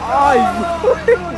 아이고.